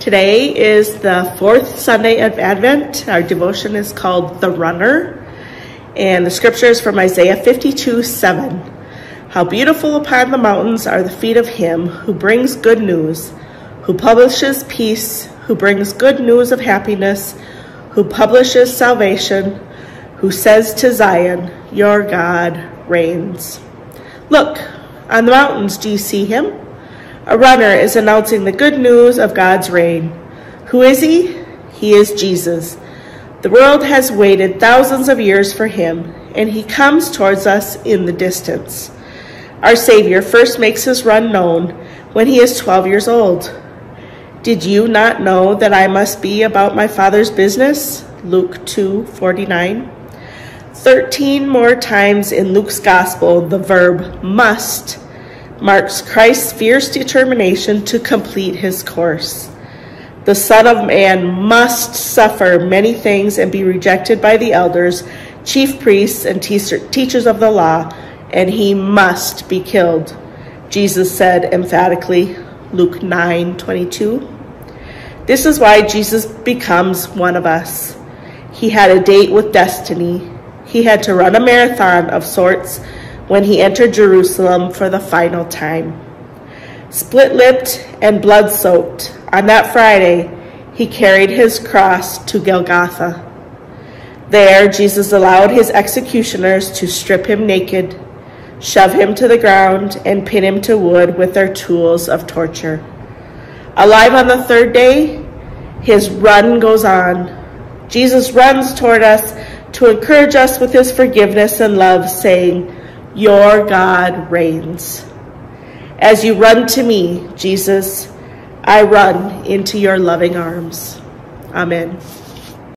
Today is the fourth Sunday of Advent. Our devotion is called The Runner, and the scripture is from Isaiah 52 7. How beautiful upon the mountains are the feet of him who brings good news, who publishes peace, who brings good news of happiness, who publishes salvation, who says to Zion, Your God reigns. Look, on the mountains do you see him? A runner is announcing the good news of God's reign. Who is he? He is Jesus. The world has waited thousands of years for him, and he comes towards us in the distance. Our Savior first makes his run known when he is 12 years old. Did you not know that I must be about my Father's business? Luke 2 49. Thirteen more times in Luke's Gospel, the verb must marks Christ's fierce determination to complete his course. The Son of Man must suffer many things and be rejected by the elders, chief priests, and teachers of the law, and he must be killed. Jesus said emphatically, Luke 9 22. This is why Jesus becomes one of us. He had a date with destiny. He had to run a marathon of sorts when he entered Jerusalem for the final time. Split lipped and blood soaked, on that Friday, he carried his cross to Golgotha. There, Jesus allowed his executioners to strip him naked, shove him to the ground, and pin him to wood with their tools of torture. Alive on the third day, his run goes on. Jesus runs toward us to encourage us with his forgiveness and love, saying, your God reigns. As you run to me, Jesus, I run into your loving arms. Amen.